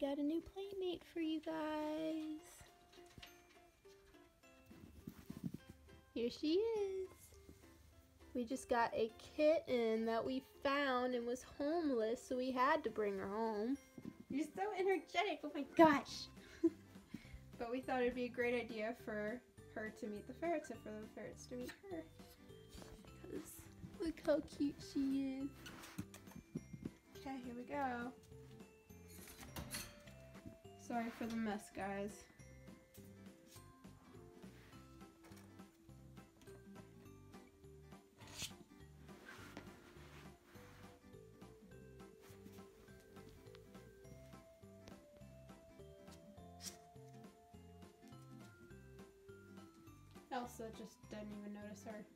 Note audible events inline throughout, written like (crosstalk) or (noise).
got a new playmate for you guys. Here she is. We just got a kitten that we found and was homeless, so we had to bring her home. You're so energetic, oh my gosh. (laughs) but we thought it'd be a great idea for her to meet the ferrets and for the ferrets to meet her. Because look how cute she is. Okay, here we go. Sorry for the mess, guys. Elsa just didn't even notice her.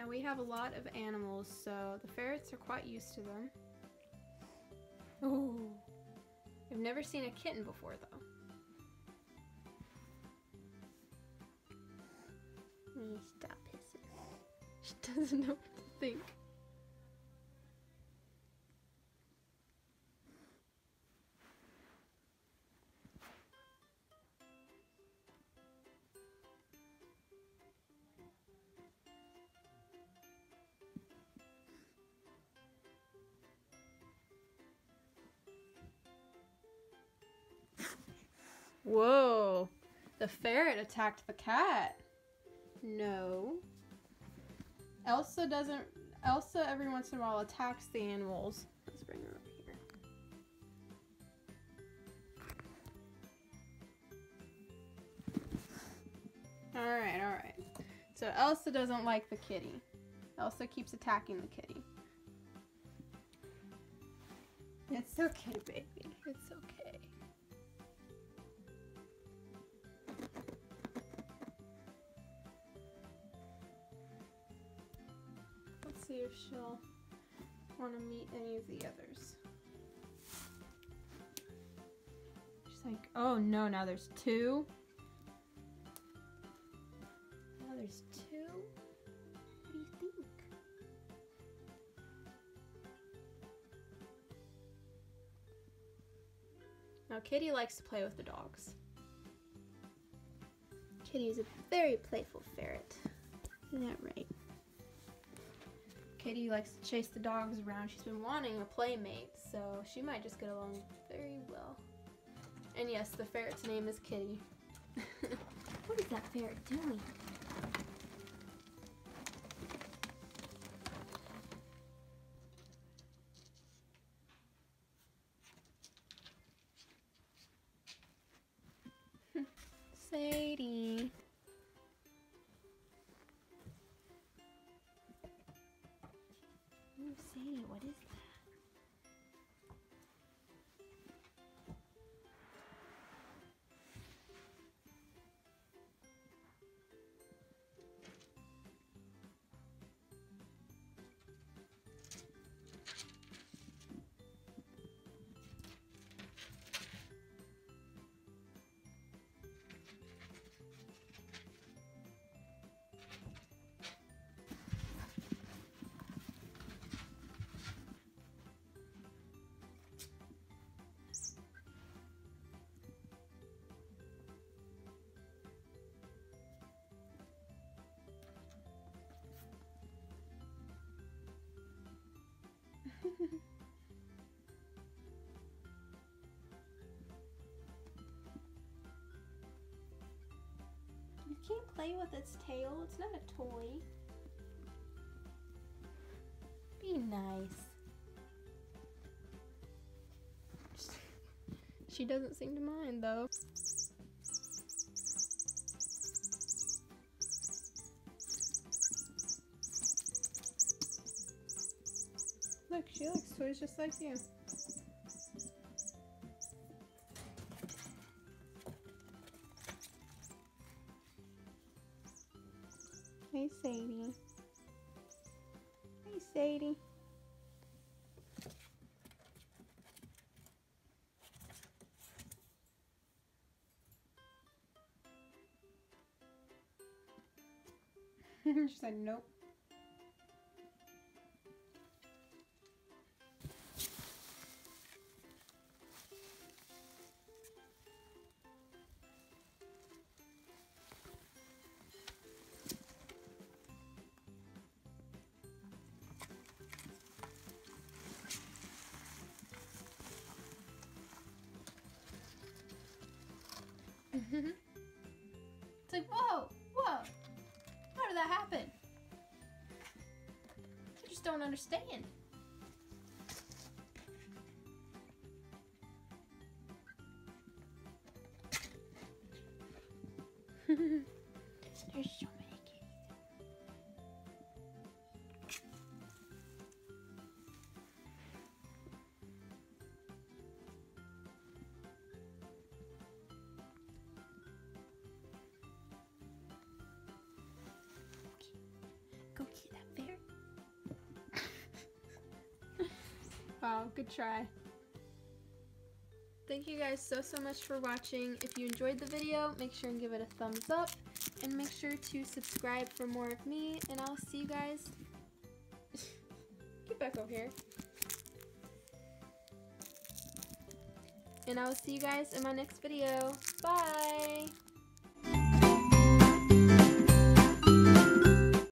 Now we have a lot of animals, so the ferrets are quite used to them. Oh, I've never seen a kitten before though. Stop hissing. (laughs) She doesn't know what to think. Whoa, the ferret attacked the cat. No. Elsa doesn't, Elsa every once in a while attacks the animals. Let's bring her over here. Alright, alright. So Elsa doesn't like the kitty. Elsa keeps attacking the kitty. It's okay, baby. It's okay. See if she'll want to meet any of the others. She's like, oh no, now there's two. Now there's two? What do you think? Now Kitty likes to play with the dogs. Kitty is a very playful ferret. Isn't that right? Kitty likes to chase the dogs around. She's been wanting a playmate, so she might just get along very well. And yes, the ferret's name is Kitty. (laughs) What is that ferret doing? Ooh, what is that? You can't play with its tail. It's not a toy. Be nice. She doesn't seem to mind though. Look, she likes toys just like you. Hey, Sadie. Hey, Sadie. (laughs) she said nope. Just don't understand. (laughs) There's so Wow, good try. Thank you guys so, so much for watching. If you enjoyed the video, make sure and give it a thumbs up. And make sure to subscribe for more of me. And I'll see you guys. (laughs) Get back over here. And I will see you guys in my next video. Bye!